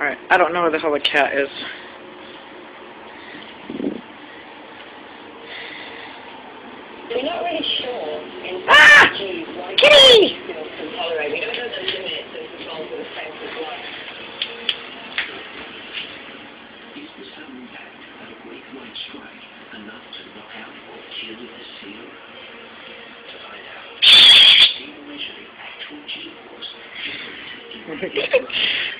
Alright, I don't know where the hell the cat is. We're not really sure. In Ah! Geez, why Kitty!